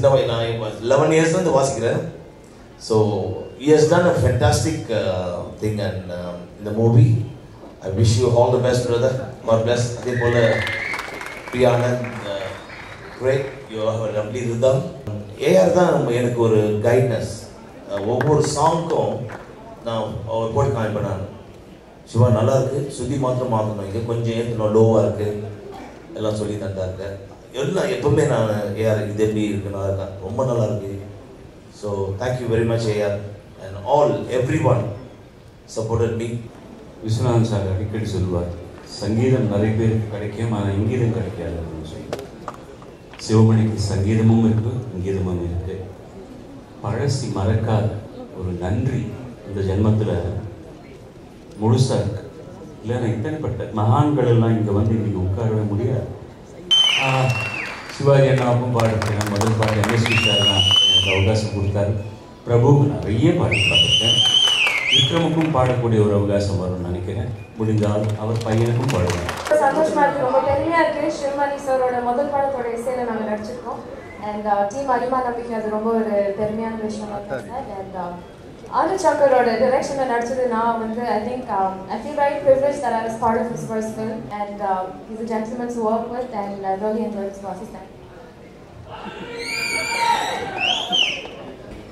சின்ன வயது நான் லெவன் இயர்ஸ்லேருந்து வாசிக்கிறேன். So uh, um, years uh, தான் அ ஃபென்டாஸ்டிக் திங் அண்ட் இந்த movie I wish you all the best brother மார் பிளஸ் அதே போல் Priyanand great you have lovely rhythm AR தான் நம்ம எனக்கு ஒரு கைட்னஸ் uh, ஒவ்வொரு சாங்க்கும் நான் அவர் போட்டு காமிப்பேன் நான் சிவா நல்லா இருக்குது சுதி மாத்திரம் மாற்றணும் இங்கே கொஞ்சம் ஏற்றணும் லோவாக இருக்குது எல்லாம் சொல்லி தந்தாருங்க எல்லாம் எப்பவுமே நான் ஏஆர் இது எப்படி இருக்கு நல்லா இருக்கேன் ரொம்ப நல்லா இருக்கு. So thank you very much AR and all everyone supported me Viswanathan sir அடிக்கடி சொல்லுவார் சங்கீதம் நிறைய பேருக்கு கிடைக்கும் ஆனால் இங்கீதம் கிடைக்காது அப்படின்னு சொல்லி சிவமணிக்கு சங்கீதமும் இருக்கு இங்கீதமும் இருக்கு. பழசி மறக்காத ஒரு நன்றி இந்த ஜென்மத்தில் முழுசாக இருக்கு. இல்லைன்னா இத்தனைப்பட்ட மகான்கள் எல்லாம் இங்கே வந்து இன்னைக்கு உட்காரவே முடியாது. சிவாஜி அண்ணாவுக்கும் பாடிருக்கேன் முதல் பாட்டு எம்எஸ்வி சார் தான் எனக்கு அவகாசம் கொடுத்தாரு பிரபுவுக்கு நிறைய பாட்டு பாடிருக்கேன் விக்ரமுக்கும் பாடக்கூடிய ஒரு அவகாசம் வரும்னு நினைக்கிறேன் முடிந்தால் அவர் பையனுக்கும் பாடுவேன் சந்தோஷமா இருக்கு ரொம்ப பெருமையா இருக்கு சிவமணி சாரோட முதல் படத்தோட இசையில நாங்க நடிச்சிருக்கோம் அண்ட் டீம் அரிமா நம்பிக்கை அது ரொம்ப ஒரு பெருமையான விஷயம் சார் அண்ட் ஆனந்த் சங்கரோட டிரெக்ஷன்ல நடிச்சது நான் வந்து I think I feel very privilege that I was part of his first film and is a gentleman to work with and I really enjoy this process thank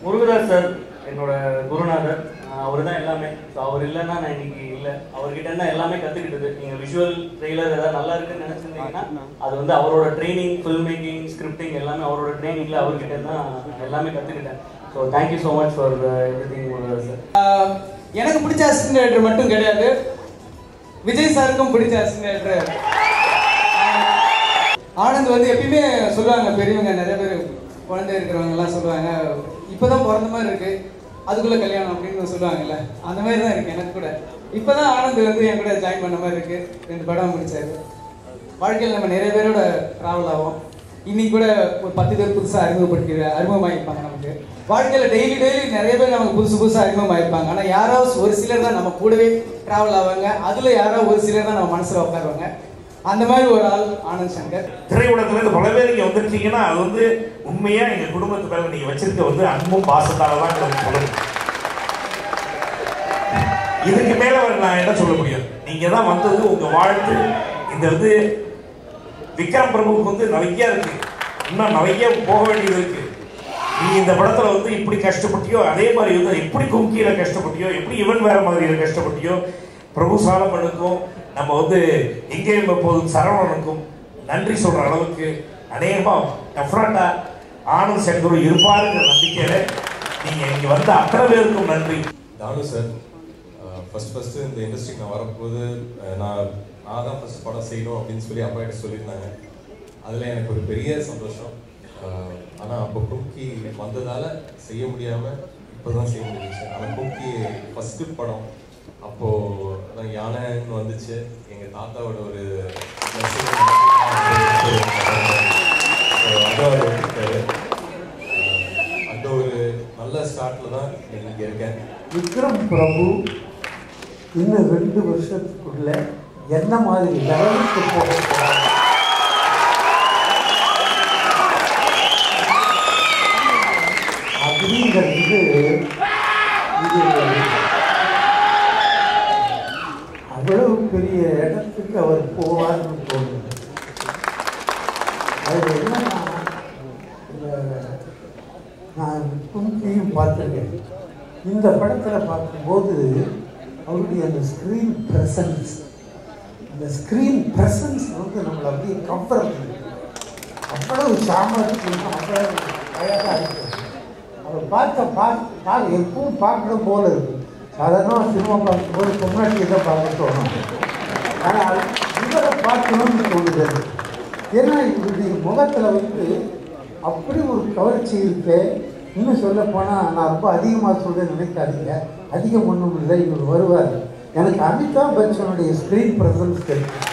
Murugadoss sir என்னோட குருநாதர். அவர் தான் எல்லாமே. So அவர் இல்லைன்னா நான் இன்னைக்கு இல்லை. அவர்கிட்ட தான் எல்லாமே கற்றுக்கிட்டது நீங்கள் விஷுவல் ட்ரெய்லர் ஏதாவது நல்லா இருக்குன்னு நினச்சிருந்தீங்கன்னா அது வந்து அவரோட ட்ரைனிங் ஃபில்ம் மேக்கிங் ஸ்கிரிப்டிங் எல்லாமே அவரோட ட்ரைனிங்கில் அவர்கிட்ட தான் எல்லாமே கற்றுக்கிட்டேன் so thank you so much for everything sir எனக்கு பிடிச்ச அசிஸ்டன்ட் டைரக்டர் மட்டும் கிடையாது. விஜய் சாருக்கும் பிடிச்ச அசிஸ்டன்ட் டைரக்டர் ஆனந்த் வந்து எப்பயுமே சொல்லுவாங்க பெரியவங்க நிறைய பேர் குழந்தை இருக்கிறவங்க எல்லாம் சொல்லுவாங்க இப்போதான் பிறந்த மாதிரி இருக்கு அதுக்குள்ள கல்யாணம் அப்படின்னு சொல்லுவாங்கல்ல அந்த மாதிரி தான் இருக்கு எனக்கு கூட. இப்போதான் ஆனந்த் வந்து என் கூட ஜாயின் பண்ண மாதிரி இருக்கு ரெண்டு படம் முடிச்சாரு. வாழ்க்கையில் நம்ம நிறைய பேரோட டிராவல் ஆகும் இன்னைக்கு கூட ஒரு பத்து பேர் புதுசாக அறிமுகப்படுத்திக்கிற அறிமுகமாயிருப்பாங்க நமக்கு. வாழ்க்கையில் டெய்லி டெய்லி நிறைய பேர் நமக்கு புதுசு புதுசாக அறிமுகமாயிருப்பாங்க. ஆனால் யாராவது ஒரு சிலர் தான் நம்ம கூடவே ட்ராவல் ஆவாங்க. அதில் யாராவது ஒரு சிலர் தான் நம்ம மனசில் உட்காருவாங்க. அந்த மாதிரி ஒரு ஆள் ஆனந்த் சங்கர். திரையுலகத்துலேருந்து பல பேர் இங்கே வந்துருக்கீங்கன்னா அது வந்து உண்மையாக எங்கள் குடும்பத்து மேல நீங்கள் வச்சிருக்க வந்து அன்பும் பாசத்தால தான் எனக்கு சொல்லணும். இதுக்கு மேலே நான் என்ன சொல்ல முடியும்? நீங்கள் தான் வந்தது உங்கள் வாழ்த்து. இந்த வந்து விக்ரம் பிரபுவுக்கு வந்து நிறைய இருக்கு. இன்னும் நிறைய போக வேண்டியது இருக்கு. நீ இந்த படத்துல வந்து இப்படி கஷ்டப்பட்டியோ அதே மாதிரி வந்து எப்படி கும்கியில கஷ்டப்பட்டியோ எப்படி இவன் வேற மாதிரியில கஷ்டப்பட்டியோ பிரபு சாலமனுக்கும் நம்ம வந்து எங்கேயும் எப்போதும் சரவணனுக்கும் நன்றி சொல்ற அளவுக்கு அநேகமா டெஃபரண்டா ஆனந்த் சங்கரும் இருப்பாருங்கிற நம்பிக்கையில நீங்க இங்க வந்த அத்தனை பேருக்கும் நன்றி. நானும் சார். ஃபஸ்ட் ஃபஸ்ட்டு இந்த இண்டஸ்ட்ரிக்கு நான் வரும்போது நான் நான் தான் ஃபஸ்ட் படம் செய்யணும் அப்படின்னு சொல்லி அப்பா கிட்ட சொல்லியிருந்தாங்க. அதில் எனக்கு ஒரு பெரிய சந்தோஷம். ஆனால் அப்போ கும்கி வந்ததால் செய்ய முடியாமல் இப்போ தான் செய்ய முடிஞ்சுச்சு. ஆனால் கும்கி ஃபஸ்ட்டு படம் அப்போது யானைன்னு வந்துச்சு. எங்கள் தாத்தாவோட ஒரு அந்த ஒரு நல்ல ஸ்டார்ட்ல தான் இன்னைக்கு இருக்கேன். விக்ரம் பிரபு இன்னும் ரெண்டு வருஷத்துக்குள்ள என்ன மாதிரி லெவலுக்கு போக அப்படிங்கிறது இது அவ்வளவு பெரிய இடத்துக்கு அவர் போவார்னு தோணுது. அது என்னன்னா நான் கும்கியும் பார்த்துருக்கேன். இந்த படத்தில் பார்க்கும்போது அவருடைய அந்த ஸ்க்ரீன் ப்ரெசன்ஸ் அந்த ஸ்க்ரீன் ப்ரெசன்ஸ் வந்து நம்மளை அப்படியே கவர் அவ்வளவு சாமர்த்தியம் அவ்வளவு அழகாக இருக்கு. அவர் பார்த்த பார்க்க பார்க்க எப்பவும் பார்க்கணும் போல இருக்கு. சாதாரணமாக சினிமா பார்க்கும்போது பொம்னாட்டியை இதை பார்க்க தோணும். ஆனால் இவரை பார்க்கணும்னு தோணுது. ஏன்னா இவருடைய முகத்தில் வந்து அப்படி ஒரு கவர்ச்சி இருக்குது இன்னும் சொல்ல போனால் நான் ரொம்ப அதிகமாக சொல்ல நினைக்காதீங்க. அதிகம் ஒன்றும் இல்லை இவர் வருவார். எனக்கு அமிதாப் பச்சனுடைய ஸ்க்ரீன் ப்ரெசன்ஸ் தெரியும்.